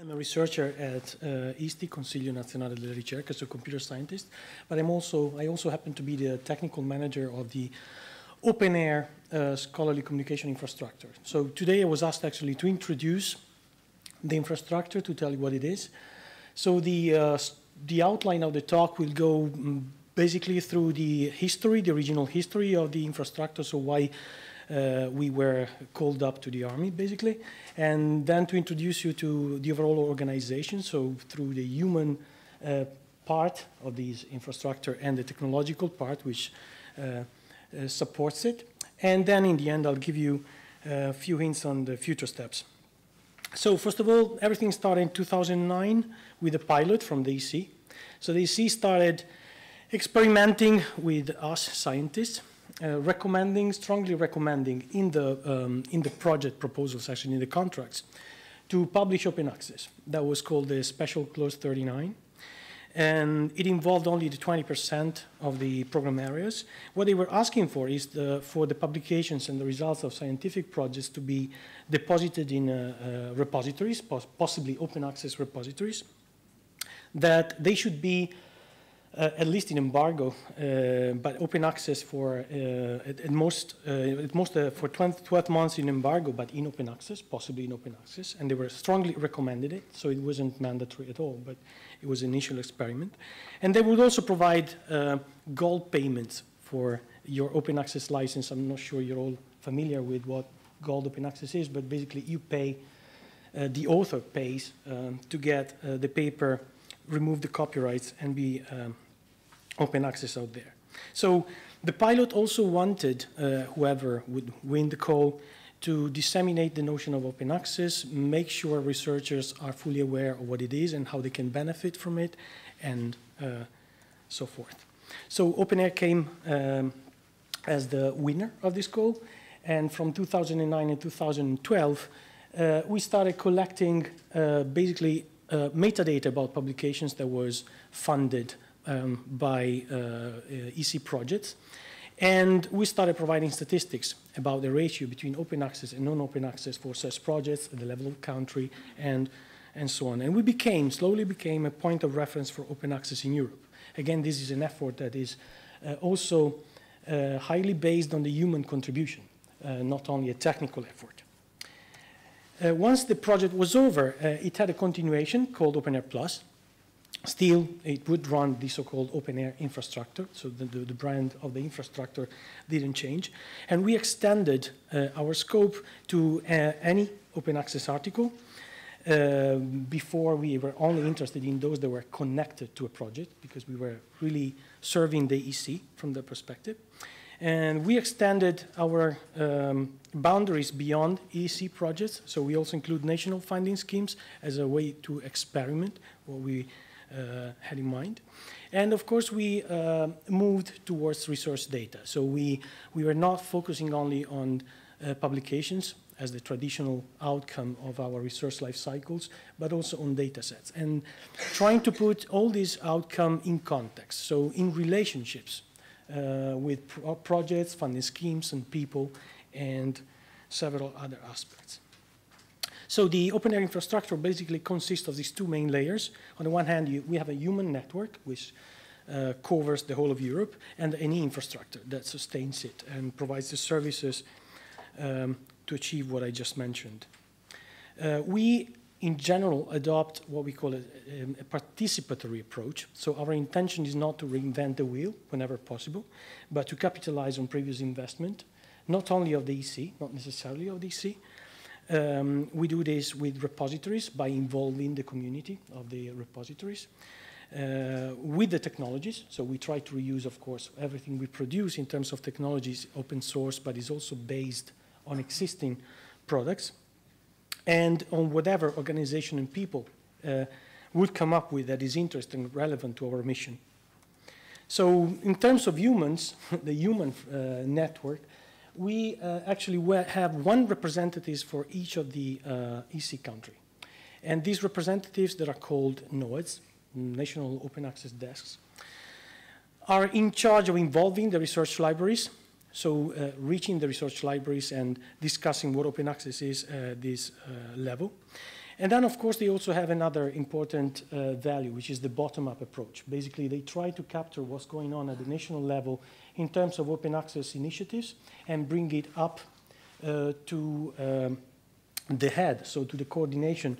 I'm a researcher at uh, ISTI, Consiglio Nazionale della Ricerca, so computer scientist, but I'm also, I also happen to be the technical manager of the OpenAIRE uh, scholarly communication infrastructure. So today I was asked actually to introduce the infrastructure to tell you what it is. So the, uh, the outline of the talk will go mm, basically through the history, the original history of the infrastructure, so why we were called up to the army, basically, and then to introduce you to the overall organization, so through the human uh, part of this infrastructure and the technological part, which uh, uh supports it. And then in the end, I'll give you a few hints on the future steps. So first of all, everything started in 2009 with a pilot from the EC. So the EC started experimenting with us scientists uh, recommending, strongly recommending in the, um, in the project proposals, actually in the contracts, to publish open access. That was called the Special Clause 39. And it involved only the 20% of the program areas. What they were asking for is the, for the publications and the results of scientific projects to be deposited in uh, uh, repositories, possibly open access repositories, that they should be uh, at least in embargo, uh, but open access for uh, at, at, most, uh, at most uh, for 20, 12 months in embargo, but in open access, possibly in open access, and they were strongly recommended it, so it wasn't mandatory at all, but it was an initial experiment. And they would also provide uh, gold payments for your open access license. I'm not sure you're all familiar with what gold open access is, but basically you pay, the author pays um, to get the paper remove the copyrights and be um, open access out there. So the pilot also wanted uh, whoever would win the call to disseminate the notion of open access, make sure researchers are fully aware of what it is and how they can benefit from it, and uh, so forth. So OpenAIRE came um, as the winner of this call, and from 2009 and 2012, uh, we started collecting uh, basically uh, metadata about publications that was funded um, by uh, EC projects. And we started providing statistics about the ratio between open access and non-open access for such projects at the level of country and, and so on. And we became, slowly became a point of reference for open access in Europe. Again, this is an effort that is uh, also uh, highly based on the human contribution, uh, not only a technical effort. Uh, once the project was over, uh, it had a continuation called OpenAIRE Plus. Still, it would run the so-called OpenAIRE infrastructure, so the, the, the, brand of the infrastructure didn't change. And we extended uh, our scope to uh, any open access article. Uh, before we were only interested in those that were connected to a project because we were really serving the EC from that perspective. And we extended our um, boundaries beyond EC projects. So we also include national funding schemes as a way to experiment what we uh, had in mind. And of course, we uh, moved towards resource data. So we, we were not focusing only on uh, publications as the traditional outcome of our research life cycles, but also on data sets. And trying to put all these outcome in context, so in relationships with pro projects, funding schemes, and people, and several other aspects. So the OpenAIRE infrastructure basically consists of these two main layers. On the one hand, you, we have a human network, which uh, covers the whole of Europe, and any infrastructure that sustains it and provides the services um, to achieve what I just mentioned. Uh, we, in general, adopt what we call a, um, a, participatory approach. So our intention is not to reinvent the wheel whenever possible, but to capitalize on previous investment not only of the EC, not necessarily of the EC. Um, we do this with repositories by involving the community of the repositories. Uh, with the technologies, so we try to reuse, of course, everything we produce in terms of technologies, open source, but is also based on existing products, and on whatever organization and people uh, would come up with that is interesting relevant to our mission. So in terms of humans, the human uh, network, we uh, actually have one representative for each of the uh, EC country. And these representatives that are called NOADs, National Open Access Desks, are in charge of involving the research libraries, so uh, reaching the research libraries and discussing what open access is at this uh, level. And then, of course, they also have another important uh, value, which is the bottom-up approach. Basically, they try to capture what's going on at the national level in terms of open access initiatives and bring it up uh, to um, the head, so to the coordination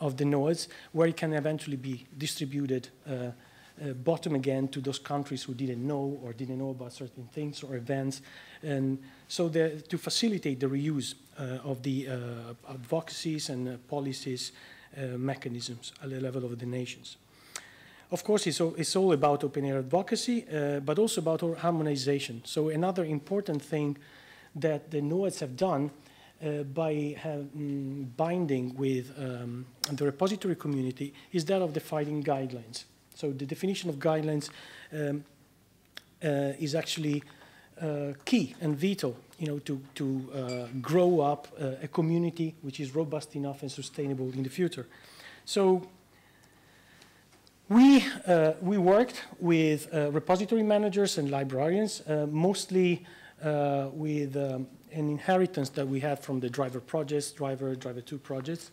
of the NOADs, where it can eventually be distributed uh, uh, bottom again to those countries who didn't know or didn't know about certain things or events. And so the, to facilitate the reuse uh, of the uh, advocacies and uh, policies uh, mechanisms at the level of the nations. Of course, it's all, it's all about open air advocacy, but also about harmonization. So another important thing that the NOADs have done uh, by um, binding with um, the repository community is that of defining guidelines. So the definition of guidelines um, uh, is actually uh, key and vital, you know, to, to uh, grow up uh, a community which is robust enough and sustainable in the future. So we, uh, we worked with repository managers and librarians, mostly with um, an inheritance that we had from the driver projects, driver, driver two projects,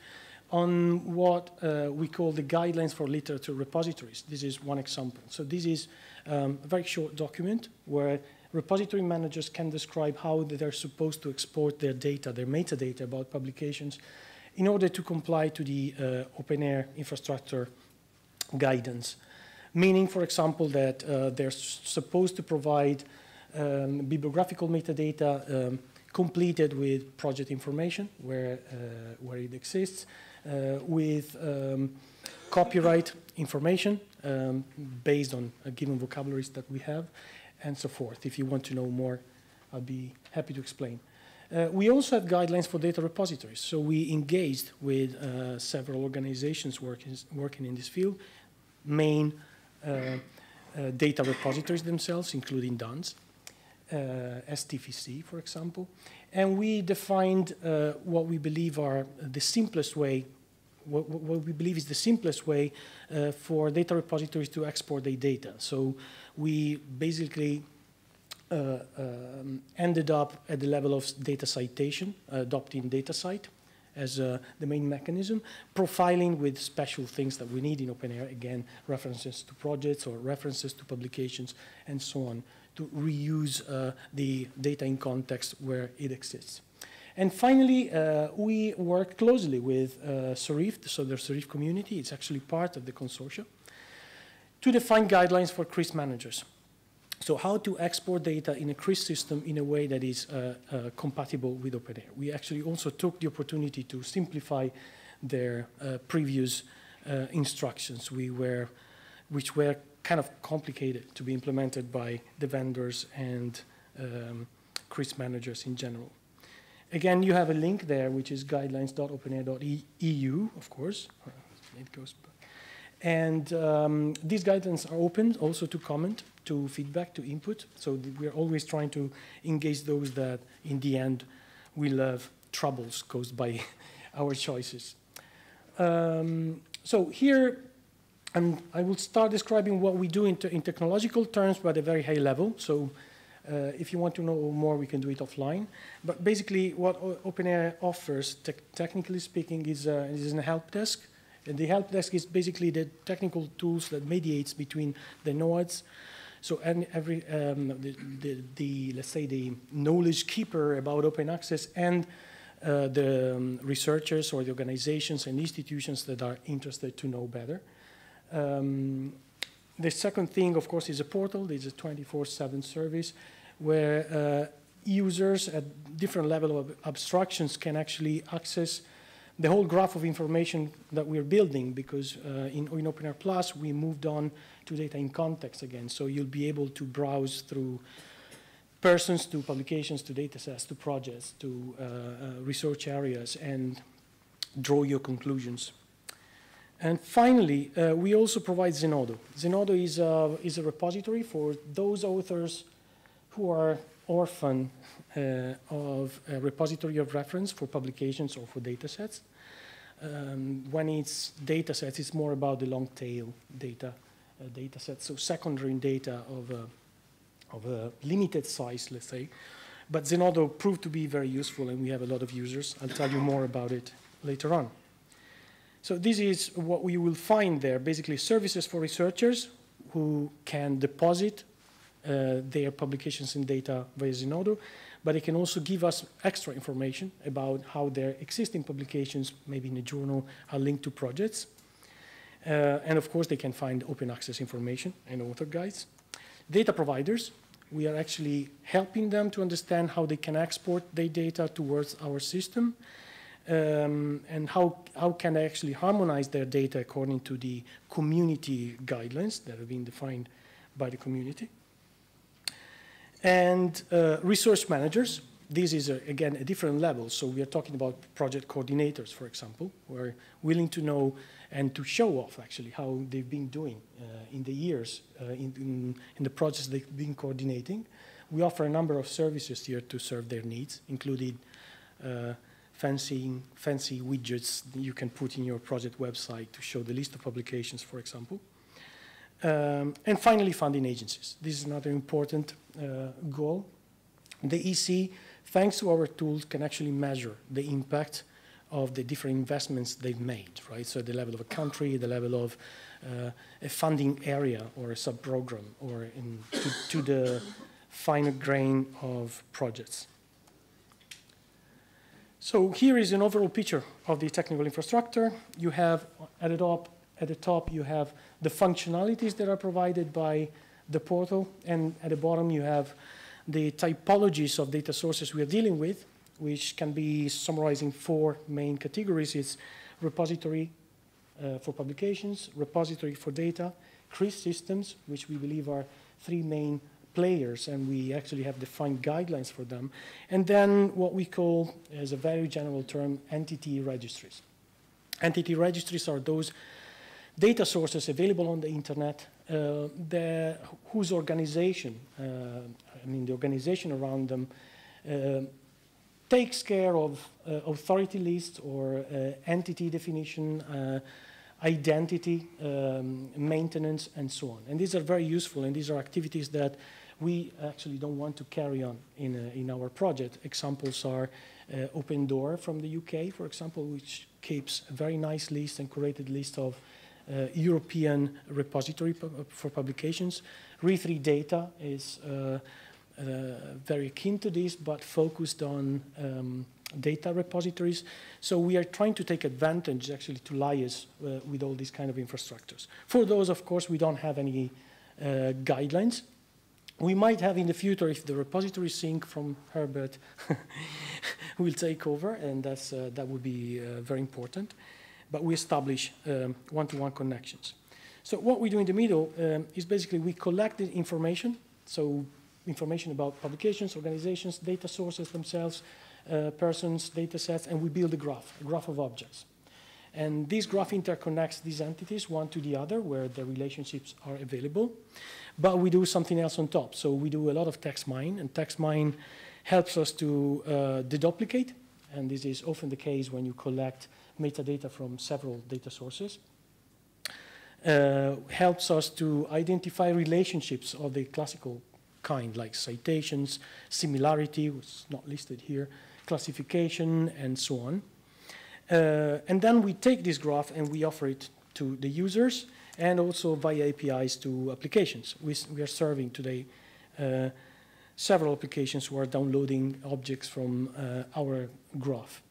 on what uh, we call the guidelines for literature repositories. This is one example. So this is um, a very short document where repository managers can describe how they're supposed to export their data, their metadata about publications, in order to comply to the uh, OpenAIRE infrastructure guidance. Meaning, for example, that uh, they're supposed to provide um, bibliographical metadata um, completed with project information where, uh, where it exists, with um, copyright information um, based on given vocabularies that we have, and so forth. If you want to know more, I'll be happy to explain. Uh, we also have guidelines for data repositories. So we engaged with uh, several organizations working, working in this field, main uh, uh data repositories themselves, including DANS, STVC, for example. And we defined what we believe are the simplest way what, what, we believe is the simplest way uh, for data repositories to export their data. So we basically uh, um, ended up at the level of data citation, adopting DataCite as uh, the main mechanism, profiling with special things that we need in OpenAIRE, again, references to projects or references to publications and so on, to reuse uh, the data in context where it exists. And finally, uh, we work closely with uh, SORIF, so the SORIF community, it's actually part of the consortium, to define guidelines for CRIS managers. So how to export data in a CRIS system in a way that is uh, uh, compatible with OpenAIRE. We actually also took the opportunity to simplify their uh, previous uh, instructions, we were, which were kind of complicated to be implemented by the vendors and um, CRIS managers in general. Again, you have a link there, which is guidelines.openaire.eu, of course. It goes. And um, these guidelines are open also to comment, to feedback, to input. So we're always trying to engage those that, in the end, will have troubles caused by our choices. Um, so here, I'm, i will start describing what we do in, in technological terms, but at a very high level. So uh, if you want to know more, we can do it offline. But basically, what OpenAIRE offers, te technically speaking, is, uh, is a help desk. And the help desk is basically the technical tools that mediates between the NOADs. So every um, the, the, the, let's say the knowledge keeper about open access and uh, the um, researchers or the organizations and institutions that are interested to know better. Um, the second thing, of course, is a portal. There's a 24-7 service where uh, users at different level of abstractions can actually access the whole graph of information that we're building because uh, in, in OpenAIRE Plus, we moved on to data in context again. So you'll be able to browse through persons to publications to datasets to projects to uh, uh, research areas and draw your conclusions. And finally, uh, we also provide Zenodo. Zenodo is a, is a repository for those authors who are orphan uh, of a repository of reference for publications or for datasets. Um, when it's datasets, it's more about the long tail data uh, datasets, so secondary data of a, of a limited size, let's say. But Zenodo proved to be very useful, and we have a lot of users. I'll tell you more about it later on. So this is what we will find there, basically services for researchers who can deposit uh, their publications and data via Zenodo, but it can also give us extra information about how their existing publications, maybe in a journal, are linked to projects. Uh, and of course, they can find open access information and author guides. Data providers, we are actually helping them to understand how they can export their data towards our system um, and how, how can they actually harmonize their data according to the community guidelines that have been defined by the community. And uh, resource managers, this is, a, again, a different level. So we are talking about project coordinators, for example, who are willing to know and to show off, actually, how they've been doing uh, in the years uh, in, in, in, the projects they've been coordinating. We offer a number of services here to serve their needs, including uh, fancy, fancy widgets you can put in your project website to show the list of publications, for example. Um, and finally, funding agencies. This is another important uh, goal. The EC, thanks to our tools, can actually measure the impact of the different investments they've made, right? So the level of a country, the level of uh, a funding area or a sub-program or in, to, to the finer grain of projects. So here is an overall picture of the technical infrastructure. You have at the top, at the top you have the functionalities that are provided by the portal, and at the bottom you have the typologies of data sources we are dealing with, which can be summarized in four main categories. It's repository uh, for publications, repository for data, CRIS systems, which we believe are three main players, and we actually have defined guidelines for them. And then what we call, as a very general term, entity registries. Entity registries are those data sources available on the internet uh, the, whose organization, uh, I mean the organization around them, uh, takes care of uh, authority lists or uh, entity definition, uh, identity, um, maintenance, and so on. And these are very useful, and these are activities that we actually don't want to carry on in, uh, in our project. Examples are uh, OpenDOAR from the UK, for example, which keeps a very nice list and curated list of uh, European repository pu for publications. Re3 Data is uh, uh, very keen to this, but focused on um, data repositories. So we are trying to take advantage, actually, to liaise uh, with all these kind of infrastructures. For those, of course, we don't have any uh, guidelines we might have in the future, if the repository sync from Herbert will take over, and that's, uh, that would be uh, very important. But we establish um, one-to-one -one connections. So what we do in the middle um, is basically we collect the information, so information about publications, organizations, data sources themselves, uh, persons, data sets, and we build a graph, a graph of objects. And this graph interconnects these entities one to the other where the relationships are available. But we do something else on top. So we do a lot of text mine, and text mine helps us to uh, deduplicate. And this is often the case when you collect metadata from several data sources. Uh, helps us to identify relationships of the classical kind, like citations, similarity, which is not listed here, classification, and so on. Uh, and then we take this graph and we offer it to the users and also via APIs to applications. We, we are serving today uh, several applications who are downloading objects from uh, our graph.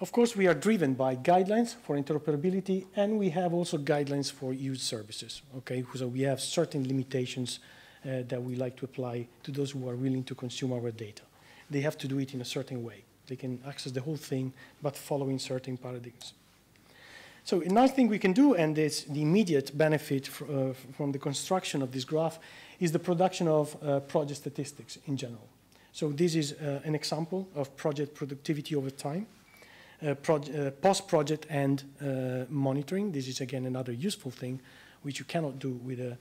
Of course, we are driven by guidelines for interoperability, and we have also guidelines for use services. Okay, so we have certain limitations uh, that we like to apply to those who are willing to consume our data. They have to do it in a certain way. They can access the whole thing, but following certain paradigms. So a nice thing we can do, and it's the immediate benefit uh, from the construction of this graph, is the production of uh, project statistics in general. So this is uh, an example of project productivity over time, uh, uh, post-project and uh, monitoring. This is, again, another useful thing, which you cannot do with a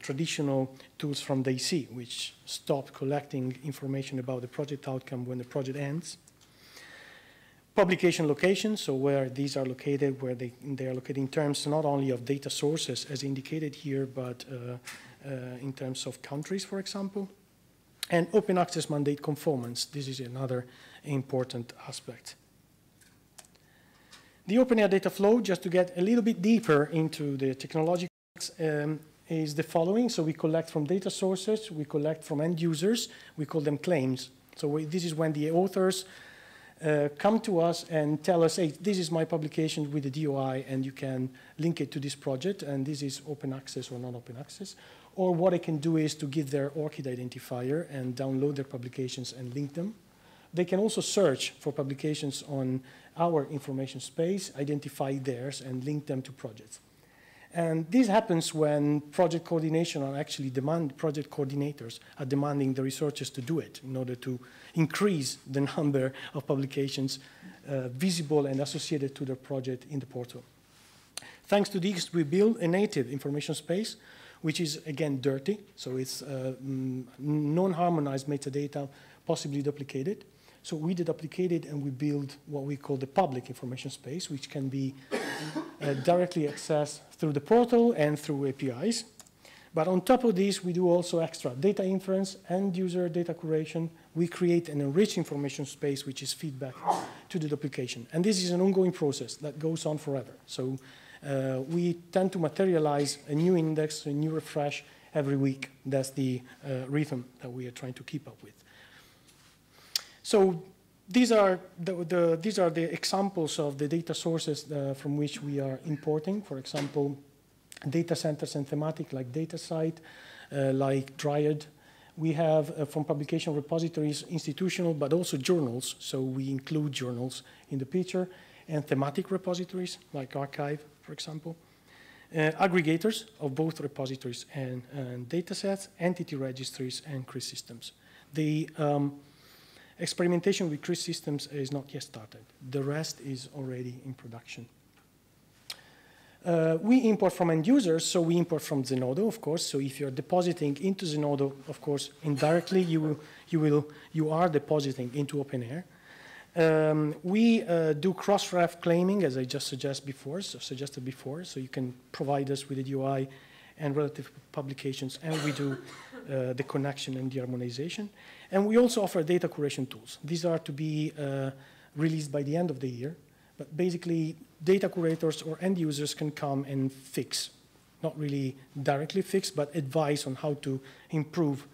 traditional tools from DC, which stop collecting information about the project outcome when the project ends. Publication locations, so where these are located, where they, they are located in terms not only of data sources as indicated here, but uh, uh, in terms of countries, for example. And open access mandate conformance, this is another important aspect. The OpenAIRE data flow, just to get a little bit deeper into the technologies, um, is the following. So we collect from data sources, we collect from end users, we call them claims. So we, this is when the authors uh, come to us and tell us, hey, this is my publication with the DOI and you can link it to this project and this is open access or non-open access. Or what I can do is to give their ORCID identifier and download their publications and link them. They can also search for publications on our information space, identify theirs and link them to projects. And this happens when project coordination are actually demand, project coordinators are demanding the researchers to do it in order to increase the number of publications uh, visible and associated to their project in the portal. Thanks to this, we build a native information space, which is again dirty, so it's uh, mm, non-harmonized metadata, possibly duplicated. So we deduplicated and we build what we call the public information space, which can be uh, directly accessed through the portal and through APIs. But on top of this, we do also extra data inference and user data curation. We create an enriched information space, which is feedback to the duplication. And this is an ongoing process that goes on forever. So uh, we tend to materialize a new index, a new refresh every week. That's the uh, rhythm that we are trying to keep up with. So these are the, the, these are the examples of the data sources uh, from which we are importing. For example, data centers and thematic like DataCite, uh, like Dryad. We have uh, from publication repositories institutional, but also journals. So we include journals in the picture and thematic repositories like arXiv, for example. Uh, aggregators of both repositories and, and data sets, entity registries, and CRIS systems. The um, Experimentation with CRIS systems is not yet started. The rest is already in production. Uh, we import from end users, so we import from Zenodo, of course. So if you're depositing into Zenodo, of course, indirectly you, you, will, you are depositing into OpenAIRE. Um, we uh, do cross-ref claiming, as I just suggest before, so suggested before, so you can provide us with a DOI and relative publications, and we do uh, the connection and the harmonization. And we also offer data curation tools. These are to be uh, released by the end of the year. But basically, data curators or end users can come and fix, not really directly fix, but advise on how to improve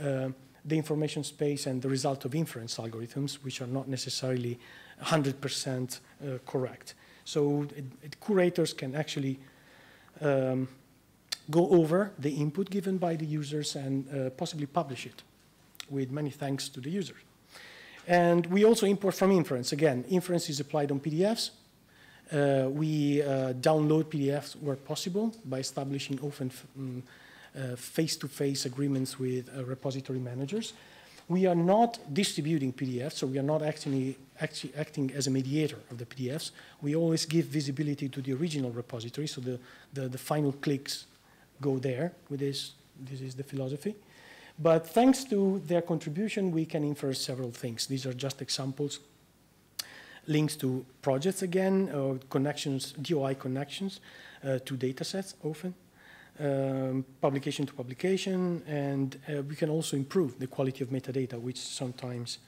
uh, the information space and the result of inference algorithms, which are not necessarily 100% uh, correct. So it, it, curators can actually um, go over the input given by the users and uh, possibly publish it with many thanks to the user. And we also import from inference. Again, inference is applied on PDFs. Uh, we uh, download PDFs where possible by establishing often mm, uh, face-to-face -face agreements with uh, repository managers. We are not distributing PDFs, so we are not actually, actually acting as a mediator of the PDFs. We always give visibility to the original repository, so the, the, the final clicks go there. With this, this is the philosophy. But thanks to their contribution, we can infer several things. These are just examples. Links to projects again, or connections, DOI connections uh, to data sets often, um, publication to publication, and uh, we can also improve the quality of metadata, which sometimes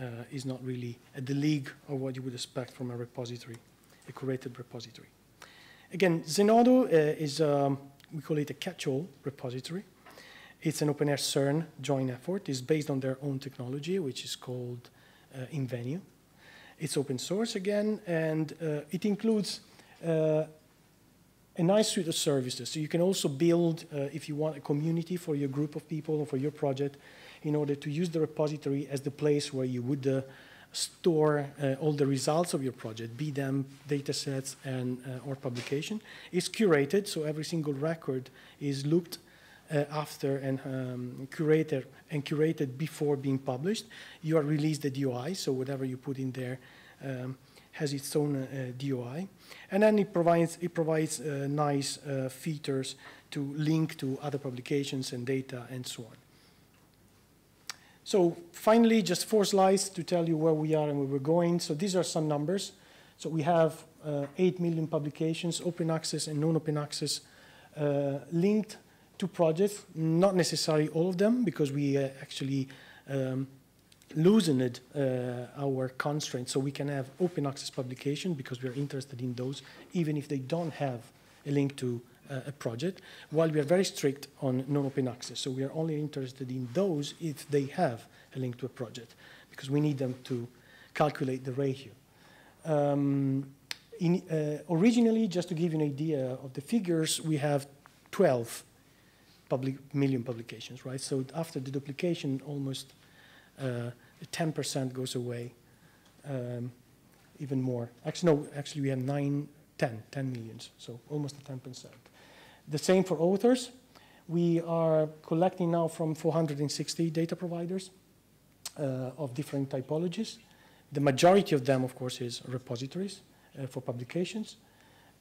uh, is not really at the league of what you would expect from a repository, a curated repository. Again, Zenodo uh, is, um, we call it a catch-all repository. It's an OpenAIRE CERN joint effort. It's based on their own technology, which is called uh, Invenio. It's open source again, and uh, it includes uh, a nice suite of services. So you can also build, uh, if you want, a community for your group of people or for your project in order to use the repository as the place where you would uh, store uh, all the results of your project, be them data sets and, uh, or publication. It's curated, so every single record is looked uh, after and um, curated and curated before being published. You are released the DOI, so whatever you put in there um, has its own uh, DOI, and then it provides it provides uh, nice uh, features to link to other publications and data and so on. So finally, just four slides to tell you where we are and where we're going. So these are some numbers. So we have uh, 8 million publications, open access and non-open access, uh, linked to projects, not necessarily all of them, because we uh, actually um, loosened uh, our constraints so we can have open access publication because we're interested in those, even if they don't have a link to a project, while we are very strict on non-open access. So we are only interested in those if they have a link to a project, because we need them to calculate the ratio. Um, in, uh, originally, just to give you an idea of the figures, we have 12 public, million publications, right? So after the duplication, almost 10% uh, goes away, um, even more. Actually, no, actually we have 9, 10, 10 millions, so almost 10%. The same for authors. We are collecting now from 460 data providers uh, of different typologies. The majority of them, of course, is repositories uh, for publications.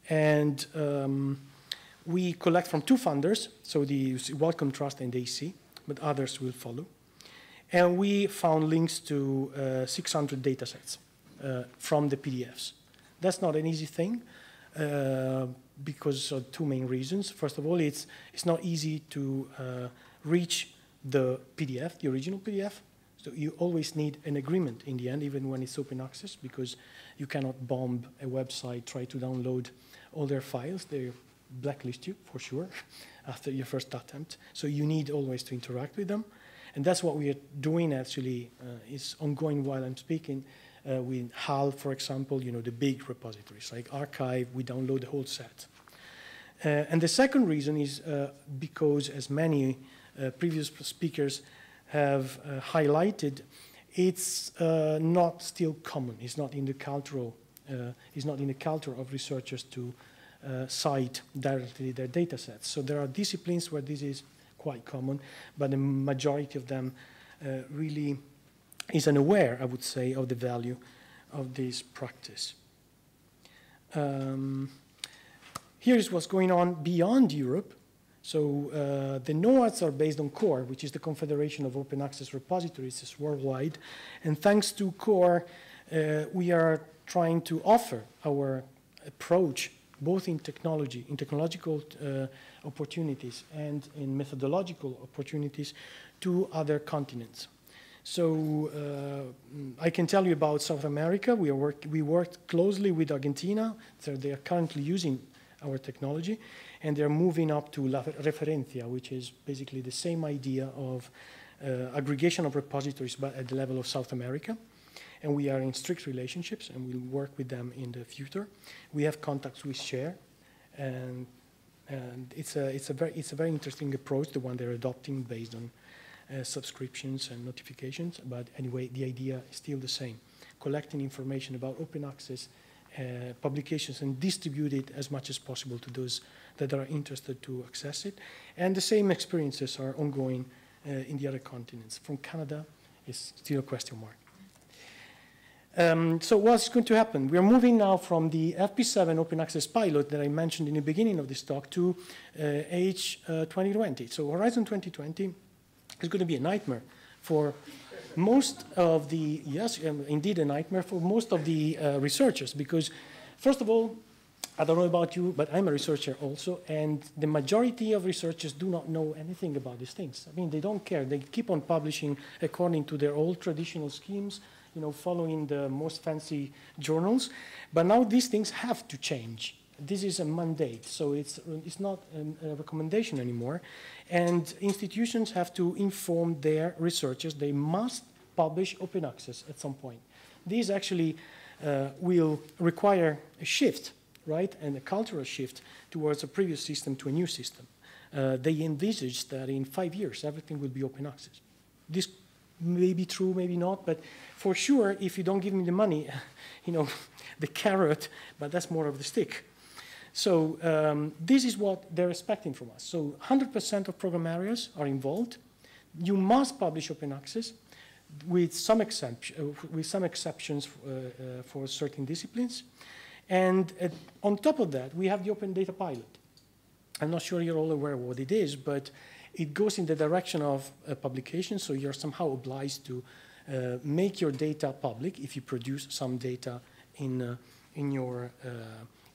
And um, we collect from two funders, so the Wellcome Trust and AC, but others will follow. And we found links to uh, 600 data sets uh, from the PDFs. That's not an easy thing uh, because of two main reasons. First of all, it's, it's not easy to uh, reach the PDF, the original PDF. So you always need an agreement in the end, even when it's open access, because you cannot bomb a website, try to download all their files. They blacklist you for sure after your first attempt. So you need always to interact with them. And that's what we are doing actually, uh, is ongoing while I'm speaking. Uh, with HAL, for example, you know, the big repositories like arXiv, we download the whole set. Uh, and the second reason is uh, because, as many uh, previous speakers have uh, highlighted, it's not still common. It's not in the cultural, it's not in the culture of researchers to cite directly their data sets. So there are disciplines where this is quite common, but the majority of them uh, really is unaware, I would say, of the value of this practice. Um, here is what's going on beyond Europe. So uh, the NOADs are based on COAR, which is the Confederation of Open Access Repositories it's worldwide. And thanks to COAR, uh, we are trying to offer our approach both in technology, in technological uh, opportunities and in methodological opportunities to other continents. So uh, I can tell you about South America. We, work, we worked closely with Argentina. So they are currently using our technology, and they're moving up to La Referencia, which is basically the same idea of uh, aggregation of repositories, but at the level of South America and we are in strict relationships and we'll work with them in the future. We have contacts with Share and, and it's, a, it's, a very, it's a very interesting approach, the one they're adopting based on subscriptions and notifications. But anyway, the idea is still the same. Collecting information about open access uh, publications and distribute it as much as possible to those that are interested to access it. And the same experiences are ongoing uh, in the other continents. From Canada, is still a question mark. Um, so what's going to happen? We're moving now from the FP7 open access pilot that I mentioned in the beginning of this talk to uh, H2020. Uh, so Horizon 2020 is going to be a nightmare for most of the, yes, um, indeed a nightmare for most of the uh, researchers because, first of all, I don't know about you, but I'm a researcher also, and the majority of researchers do not know anything about these things. I mean, they don't care. They keep on publishing according to their old traditional schemes, you know, following the most fancy journals. But now these things have to change. This is a mandate, so it's, it's not a recommendation anymore. And institutions have to inform their researchers they must publish open access at some point. This actually uh, will require a shift, right, and a cultural shift towards a previous system to a new system. Uh, they envisage that in five years everything will be open access. This may be true, maybe not, but for sure, if you don't give me the money, you know, the carrot, but that's more of the stick. So um, this is what they're expecting from us. So 100% of program areas are involved. You must publish open access with some, uh, with some exceptions uh, uh, for certain disciplines. And on top of that, we have the Open Data Pilot. I'm not sure you're all aware of what it is, but it goes in the direction of a publication, so you're somehow obliged to uh, make your data public if you produce some data in, uh, in, your, uh,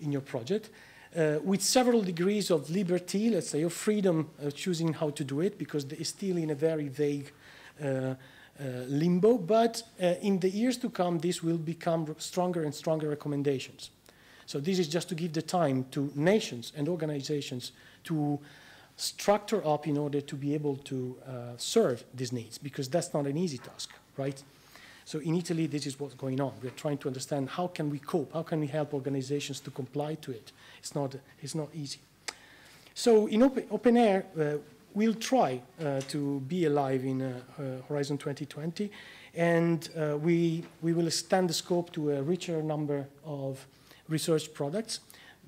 in your project. Uh, with several degrees of liberty, let's say, of freedom of choosing how to do it, because it's still in a very vague uh, limbo, but uh, in the years to come, this will become stronger and stronger recommendations. So this is just to give the time to nations and organizations to structure up in order to be able to uh, serve these needs, because that's not an easy task, right? So in Italy, this is what's going on. We're trying to understand how can we cope, how can we help organizations to comply to it. It's not, it's not easy. So in open, OpenAIRE, uh, we'll try uh, to be alive in uh, uh Horizon 2020, and uh, we, we will extend the scope to a richer number of research products.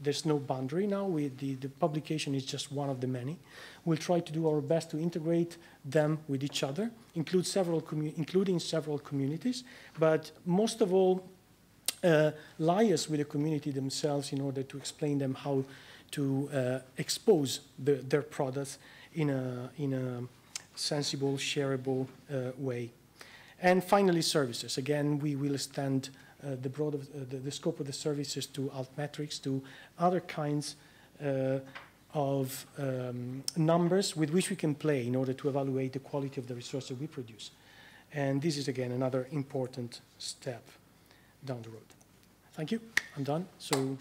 There's no boundary now. We, the, the publication is just one of the many. We'll try to do our best to integrate them with each other, include several including several communities, but most of all, uh, liaise with the community themselves in order to explain them how to uh, expose the, their products in a, in a sensible, shareable uh, way. And finally, services. Again, we will uh, the, broad of, uh, the, the, scope of the services to altmetrics, to other kinds uh, of um, numbers with which we can play in order to evaluate the quality of the resources we produce. And this is, again, another important step down the road. Thank you. I'm done. So.